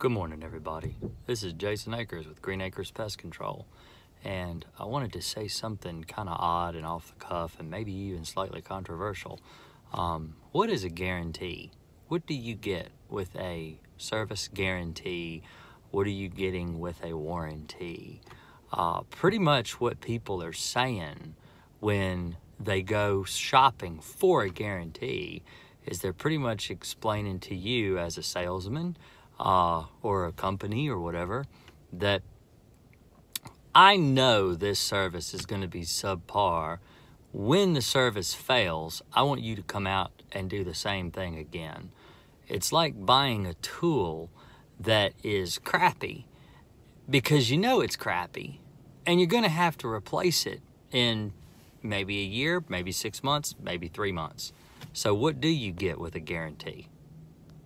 Good morning, everybody. This is Jason Akers with Green Akers Pest Control, and I wanted to say something kind of odd and off the cuff and maybe even slightly controversial. Um, what is a guarantee? What do you get with a service guarantee? What are you getting with a warranty? Uh, pretty much what people are saying when they go shopping for a guarantee is they're pretty much explaining to you as a salesman uh, or a company or whatever that I know this service is going to be subpar. When the service fails, I want you to come out and do the same thing again. It's like buying a tool that is crappy because you know it's crappy and you're going to have to replace it in maybe a year, maybe six months, maybe three months. So, what do you get with a guarantee?